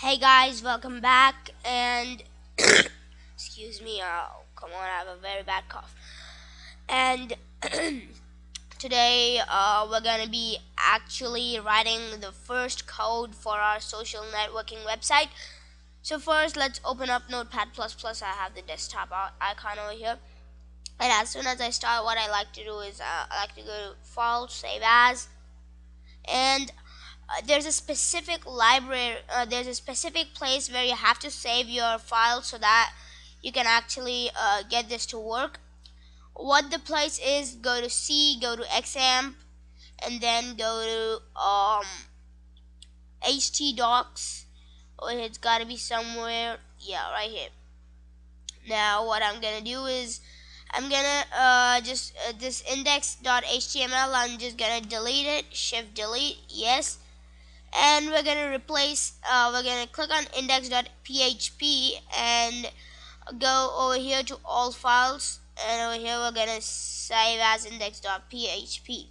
Hey guys, welcome back and excuse me, oh come on, I have a very bad cough. And today uh, we're gonna be actually writing the first code for our social networking website. So first let's open up Notepad++. I have the desktop icon over here. And as soon as I start, what I like to do is uh, I like to go to File, Save As, and uh, there's a specific library uh, there's a specific place where you have to save your file so that you can actually uh, get this to work. What the place is go to C go to XAMPP and then go to um, htdocs oh it's got to be somewhere yeah right here. Now what I'm gonna do is I'm gonna uh, just uh, this index.html I'm just gonna delete it shift delete yes and we're gonna replace uh, we're gonna click on index.php and go over here to all files. And over here we're gonna save as index.php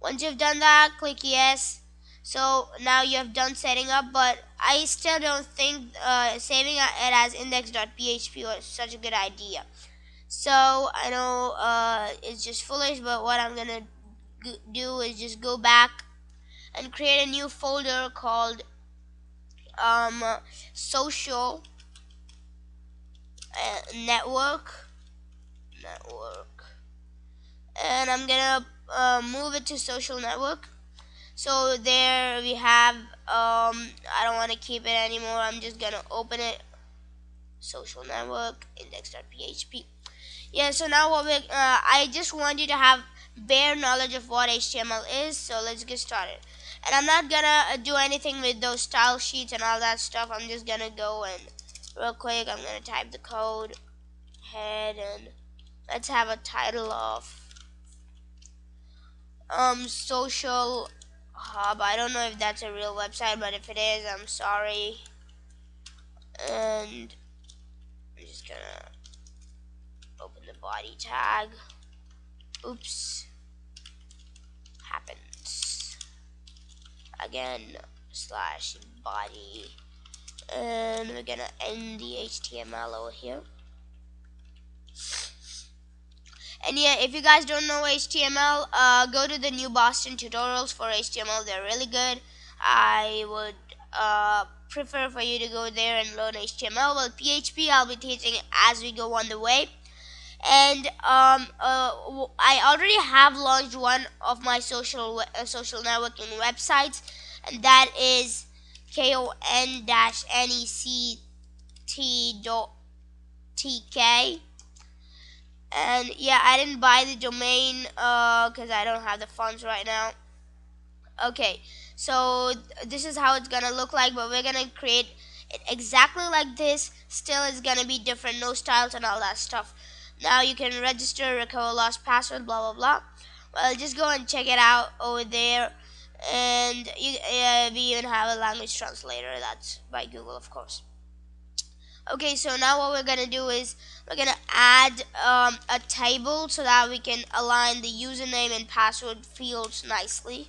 once you've done that click yes. So now you have done setting up but I still don't think uh, saving it as index.php was such a good idea. So I know uh, it's just foolish but what I'm gonna do is just go back and create a new folder called um, social uh, network. Network. And I'm gonna uh, move it to social network. So there we have um, I don't want to keep it anymore. I'm just gonna open it. Social network index.php yeah so now what we uh, I just want you to have bare knowledge of what HTML is so let's get started. And I'm not gonna uh, do anything with those style sheets and all that stuff. I'm just gonna go and real quick I'm gonna type the code head and let's have a title of um social hub. I don't know if that's a real website but if it is I'm sorry. And I'm just gonna open the body tag. Oops again slash body. And we're gonna end the HTML over here. And yeah if you guys don't know HTML uh, go to the new Boston tutorials for HTML they're really good. I would uh, prefer for you to go there and learn HTML well PHP I'll be teaching as we go on the way. And um, uh, I already have launched one of my social uh, social networking websites that is kon-nect.tk and yeah I didn't buy the domain because uh, I don't have the funds right now. Okay so th this is how it's gonna look like but we're gonna create it exactly like this. Still it's gonna be different no styles and all that stuff. Now you can register recover lost password blah blah blah. Well just go and check it out over there and you, uh, we even have a language translator that's by Google of course. Okay so now what we're gonna do is we're gonna add um, a table so that we can align the username and password fields nicely.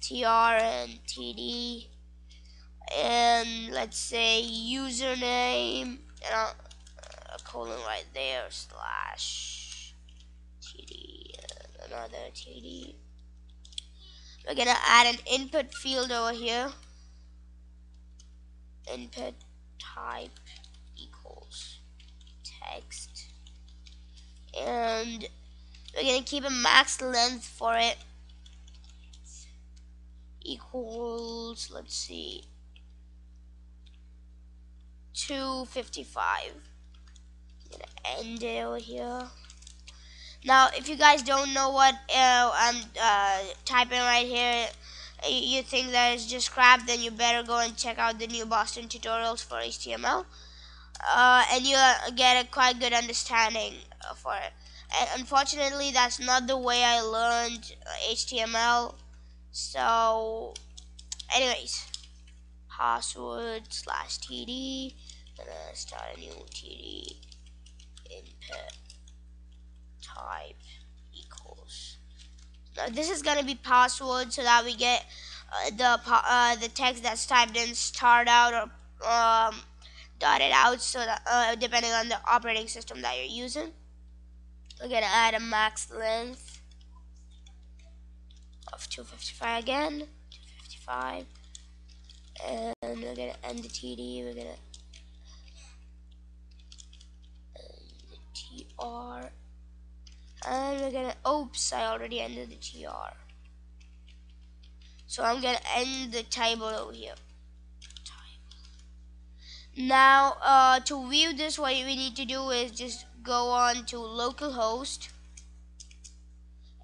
Tr and td and let's say username and a colon right there slash td another td we're gonna add an input field over here. Input type equals text. And we're gonna keep a max length for it. Equals let's see 255 I'm gonna end it over here now if you guys don't know what uh, I'm uh, typing right here you think that it's just crap then you better go and check out the new Boston tutorials for HTML uh, and you'll get a quite good understanding for it. And unfortunately that's not the way I learned HTML so anyways. Password slash td gonna start a new td input type equals. This is gonna be password so that we get uh, the uh, the text that's typed in start out or um, dotted out so that uh, depending on the operating system that you're using. We're gonna add a max length of 255 again 255 and we're gonna end the TD we're gonna end the TR and we're gonna oops I already ended the TR so I'm gonna end the table over here. Now uh, to view this what we need to do is just go on to localhost.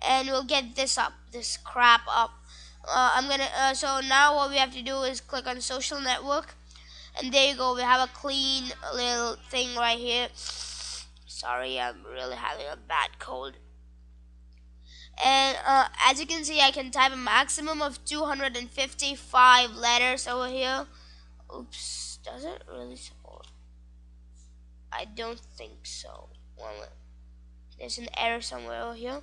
And we'll get this up this crap up. Uh, I'm gonna uh, so now what we have to do is click on social network. And there you go we have a clean little thing right here sorry I'm really having a bad cold. And uh, as you can see I can type a maximum of 255 letters over here. Oops does it really support? I don't think so. One there's an error somewhere over here.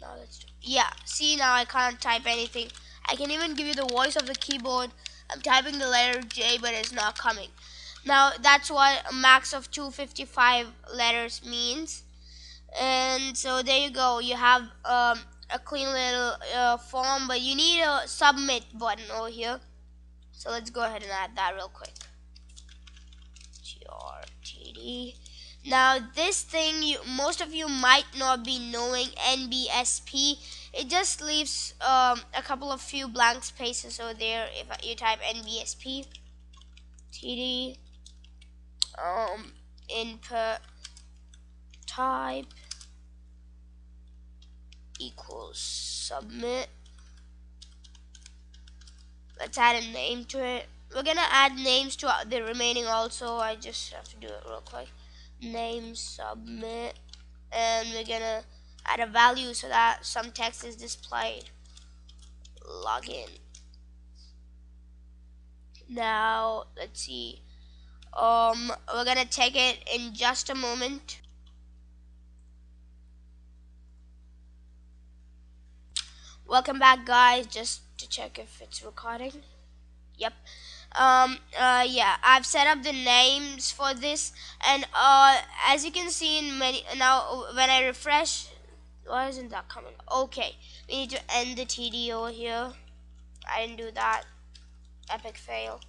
Now let's do yeah see now I can't type anything. I can even give you the voice of the keyboard. I'm typing the letter J but it's not coming now that's what a max of 255 letters means. And so there you go. You have um, a clean little uh, form but you need a submit button over here. So let's go ahead and add that real quick. Grtd now this thing you most of you might not be knowing NBSP it just leaves um, a couple of few blank spaces over there if you type NBSP td um, input type equals submit. Let's add a name to it. We're gonna add names to the remaining also. I just have to do it real quick. Name submit and we're gonna add a value so that some text is displayed. Login. Now let's see um we're gonna take it in just a moment. Welcome back guys. Just to check if it's recording. Yep. Um uh yeah I've set up the names for this and uh as you can see in many now when I refresh why isn't that coming? Okay we need to end the tdo here. I didn't do that. Epic fail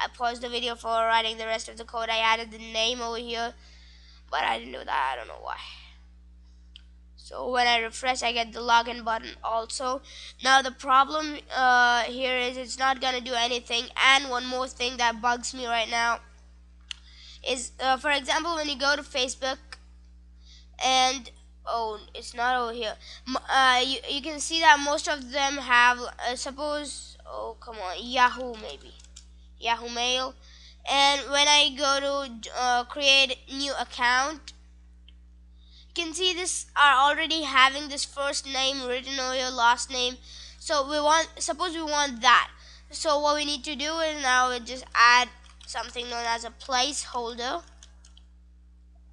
I paused the video for writing the rest of the code. I added the name over here but I didn't do that. I don't know why. So when I refresh I get the login button also. Now the problem uh, here is it's not gonna do anything. And one more thing that bugs me right now is uh, for example when you go to Facebook and oh it's not over here. Uh, you, you can see that most of them have uh, suppose oh come on Yahoo maybe Yahoo Mail. And when I go to uh, create new account you can see this are already having this first name written over your last name. So we want suppose we want that. So what we need to do is now we just add something known as a placeholder.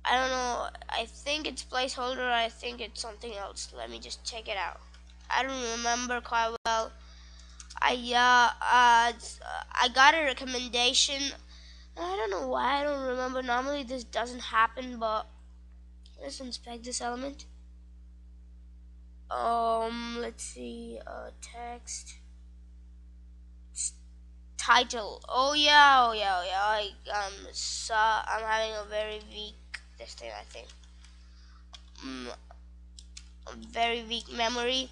I don't know I think it's placeholder I think it's something else. Let me just check it out. I don't remember quite well I uh, uh I got a recommendation. I don't know why I don't remember. Normally this doesn't happen but let's inspect this element. Um let's see uh text. Title. Oh yeah oh yeah oh yeah I um saw I'm having a very weak this thing I think. Um, very weak memory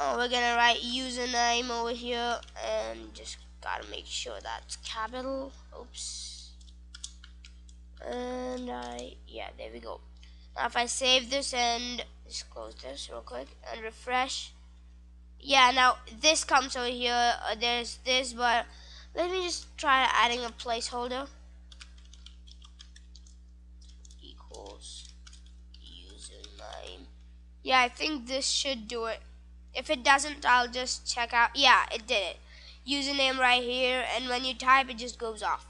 oh we're gonna write username over here and just gotta make sure that's capital. Oops. And I yeah there we go. Now if I save this and just close this real quick and refresh. Yeah now this comes over here. Uh, there's this but let me just try adding a placeholder. Equals username. Yeah I think this should do it if it doesn't I'll just check out. Yeah it did it. Username right here and when you type it just goes off.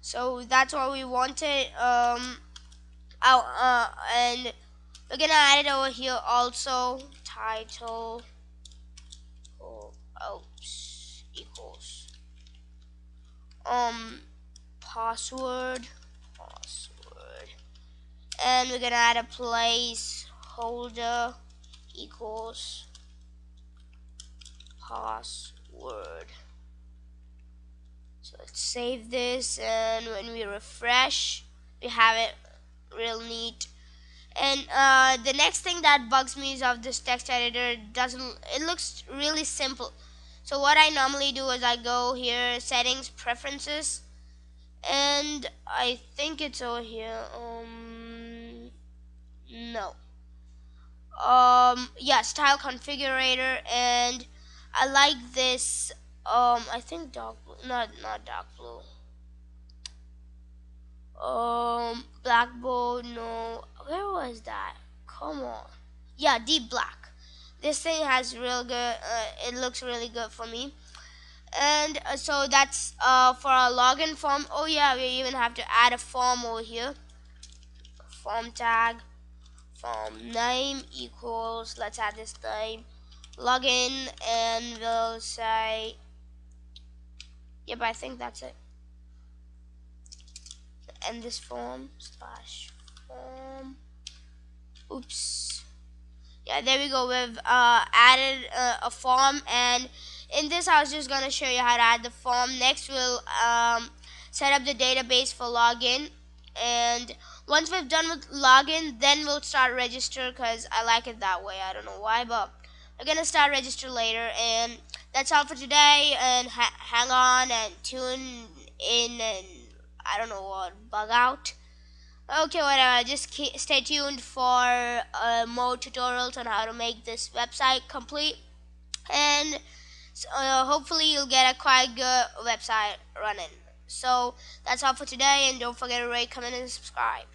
So that's what we wanted um out uh, and we're gonna add it over here also. Title oh, oops equals um password password. And we're gonna add a placeholder equals password so let's save this and when we refresh we have it real neat. And uh, the next thing that bugs me is of this text editor doesn't it looks really simple. So what I normally do is I go here settings preferences and I think it's over here um no. Um yeah style configurator and I like this um I think dark blue not not dark blue. Um black blackboard no where was that? Come on. Yeah deep black. This thing has real good uh, it looks really good for me. And uh, so that's uh, for our login form. Oh yeah we even have to add a form over here. Form tag form name equals let's add this name login and we'll say yep I think that's it. And this form slash form oops. Yeah there we go. We've uh, added uh, a form and in this I was just gonna show you how to add the form. Next we'll um, set up the database for login. And once we've done with login then we'll start register because I like it that way. I don't know why but we're gonna start register later and that's all for today and ha hang on and tune in and I don't know what bug out. Okay whatever just stay tuned for uh, more tutorials on how to make this website complete and uh, hopefully you'll get a quite good website running. So that's all for today and don't forget to rate comment and subscribe